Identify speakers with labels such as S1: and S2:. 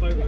S1: photo.